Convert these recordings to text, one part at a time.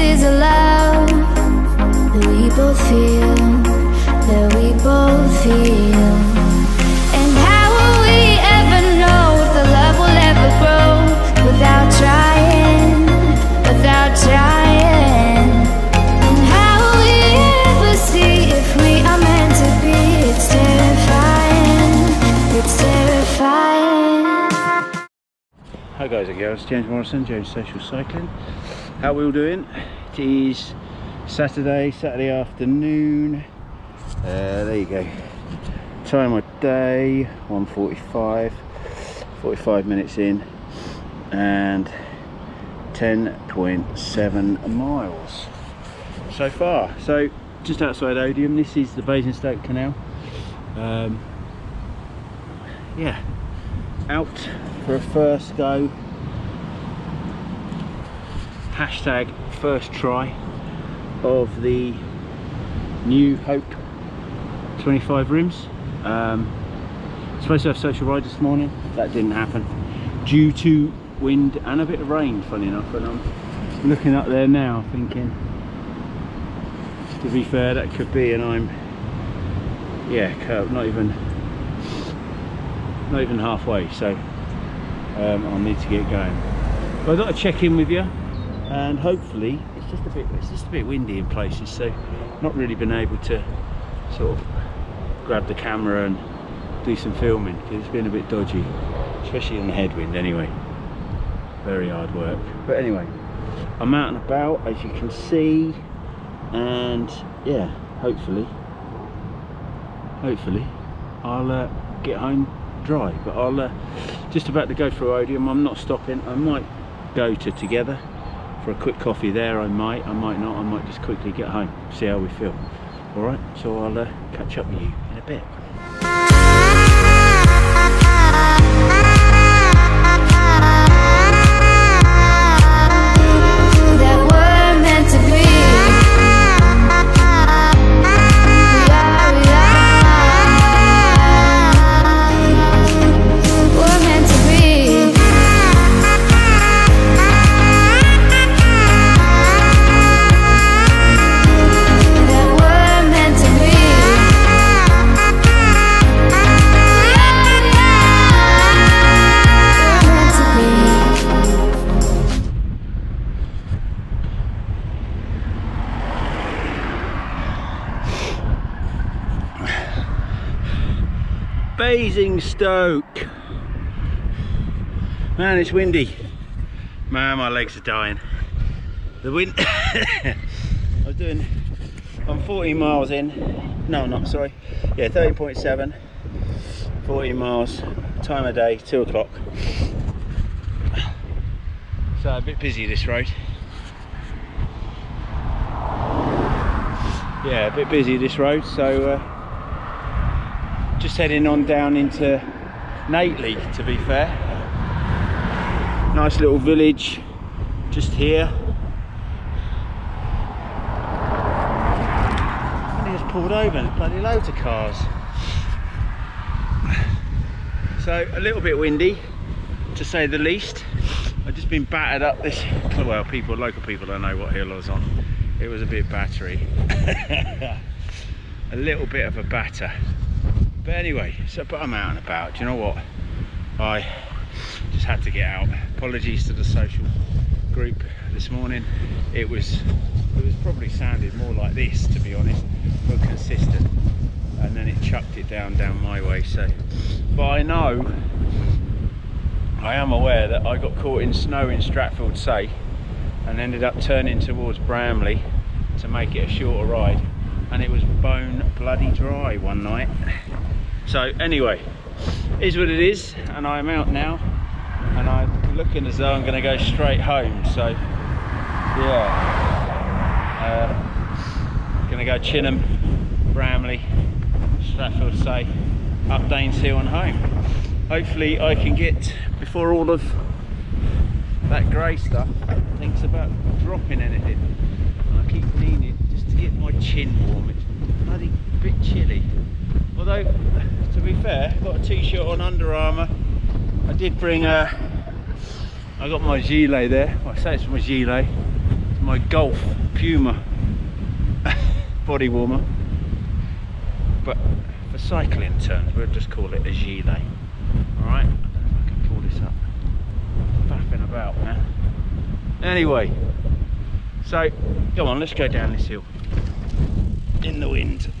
Is love that we both feel, that we both feel. And how will we ever know if the love will ever grow without trying, without trying? And how will we ever see if we are meant to be? It's terrifying, it's terrifying. Hi guys and girls, James Morrison, James Social Cycling. How we all doing? Is Saturday, Saturday afternoon. Uh, there you go. Time of day, 1.45, 45 minutes in and 10.7 miles so far. So just outside Odiham, this is the Basingstoke Canal. Um, yeah, out for a first go hashtag first try of the new Hope 20Five rims. Um, supposed to have social ride this morning. That didn't happen. Due to wind and a bit of rain funny enough and I'm looking up there now thinking to be fair that could be and I'm yeah curved, not even not even halfway so um, I'll need to get going. But I thought I'd check in with you and hopefully it's just a bit it's just a bit windy in places so not really been able to sort of grab the camera and do some filming because it's been a bit dodgy especially on the headwind anyway. Very hard work. But anyway I'm out and about as you can see and yeah hopefully hopefully I'll uh, get home dry. But I'll uh, just about to go through Odiham I'm not stopping. I might go to together for a quick coffee there I might I might not I might just quickly get home see how we feel. All right so I'll uh, catch up with you in a bit Basingstoke man it's windy. Man my legs are dying. The wind I was doing I'm 14 miles in. No not sorry. Yeah 13.7 14 miles time of day two o'clock. So a bit busy this road. Yeah a bit busy this road so uh, just heading on down into Nately to be fair. Nice little village just here. And just pulled over and bloody loads of cars. So a little bit windy to say the least. I've just been battered up this well people local people don't know what hill I was on. It was a bit battery. A little bit of a batter but anyway so but I'm out and about. Do you know what? I just had to get out. Apologies to the social group this morning. It was it was probably sounded more like this to be honest but consistent. And then it chucked it down down my way so. But I know I am aware that I got caught in snow in Stratfield Saye and ended up turning towards Bramley to make it a shorter ride and it was bone bloody dry one night so anyway is what it is and I'm out now and I'm looking as though I'm going to go straight home so yeah uh, gonna go Chineham, Bramley, Stratfield Saye, up Danes Hill and home. Hopefully I can get, before all of that grey stuff thinks about dropping anything. I keep it just to get my chin warm. It's bloody bit chilly. Although, to be fair, I've got a t-shirt on Under Armour. I did bring a, I got my gilet there. Well, I say it's my gilet. It's my Golf Puma body warmer. But for cycling terms, we'll just call it a gilet. Alright, I don't know if I can pull this up. Faffing about, man. Anyway, so come on, let's go down this hill in the wind.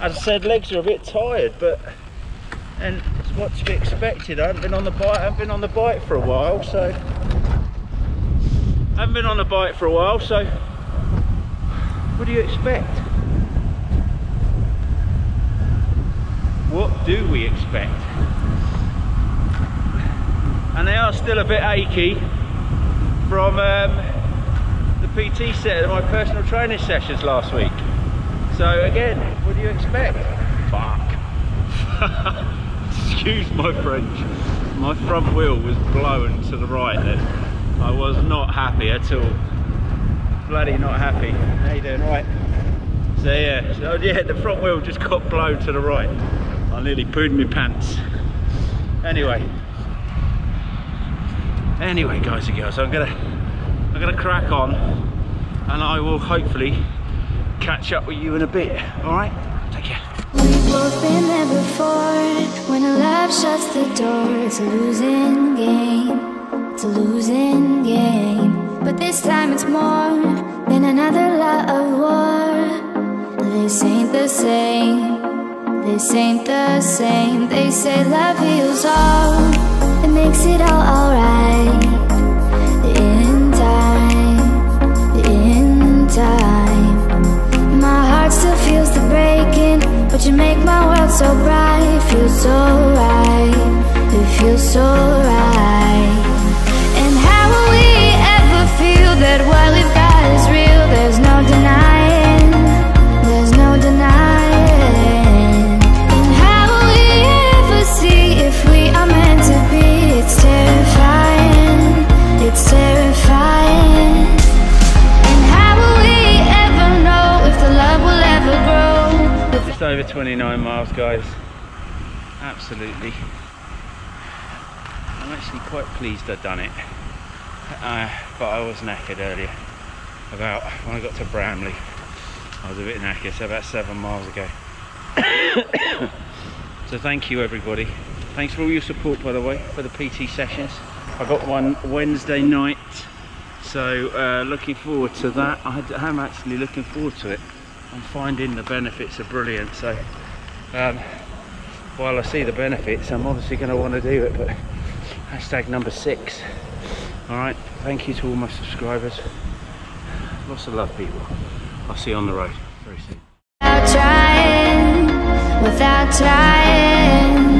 As I said, legs are a bit tired, but and it's what to be expected. I haven't been on the bike. I haven't been on the bike for a while, so I haven't been on the bike for a while. So what do you expect? What do we expect? And they are still a bit achy from um, PT set of my personal training sessions last week. So again, what do you expect? Fuck. Excuse my French. My front wheel was blown to the right then. I was not happy at all. Bloody not happy. How you doing? Right. So yeah, so yeah, the front wheel just got blown to the right. I nearly pooed my pants. Anyway. Anyway, guys and girls, I'm gonna I'm gonna crack on and I will hopefully catch up with you in a bit. Alright? Take care. We've both been there before. When a love shuts the door, it's a losing game. It's a losing game. But this time it's more than another love war. This ain't the same. This ain't the same. They say love heals all. It makes it all alright. My world so bright. Feels so right, it feels so right. 29 miles, guys. Absolutely. I'm actually quite pleased I've done it. Uh, but I was knackered earlier. About when I got to Bramley, I was a bit knackered. So about seven miles ago. so thank you, everybody. Thanks for all your support, by the way, for the PT sessions. I got one Wednesday night, so uh, looking forward to that. I, I'm actually looking forward to it finding the benefits are brilliant so um, while I see the benefits I'm obviously going to want to do it but hashtag number six. Alright thank you to all my subscribers. Lots of love people. I'll see you on the road. Very soon. Without trying, without trying.